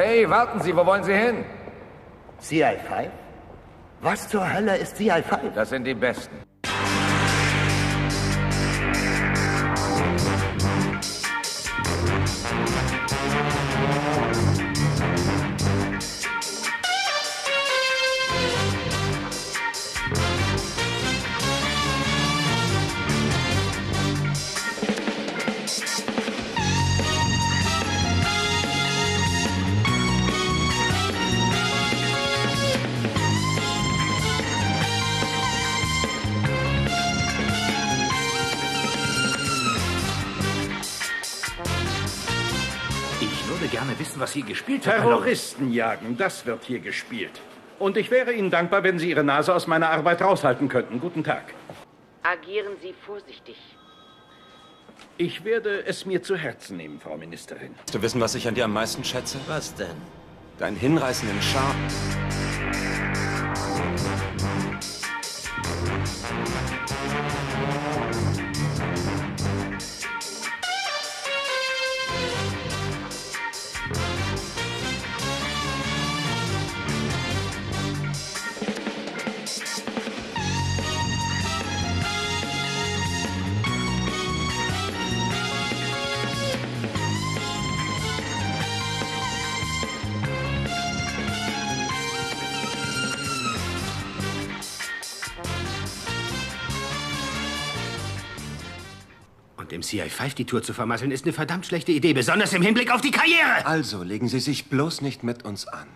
Hey, warten Sie, wo wollen Sie hin? CI5? Was zur Hölle ist CI5? Das sind die Besten. Würde gerne wissen, was hier gespielt wird. Terroristen jagen, das wird hier gespielt. Und ich wäre Ihnen dankbar, wenn Sie Ihre Nase aus meiner Arbeit raushalten könnten. Guten Tag. Agieren Sie vorsichtig. Ich werde es mir zu Herzen nehmen, Frau Ministerin. Willst du wissen, was ich an dir am meisten schätze? Was denn? Deinen hinreißenden Charme. Und dem CI5 die Tour zu vermasseln, ist eine verdammt schlechte Idee, besonders im Hinblick auf die Karriere. Also legen Sie sich bloß nicht mit uns an.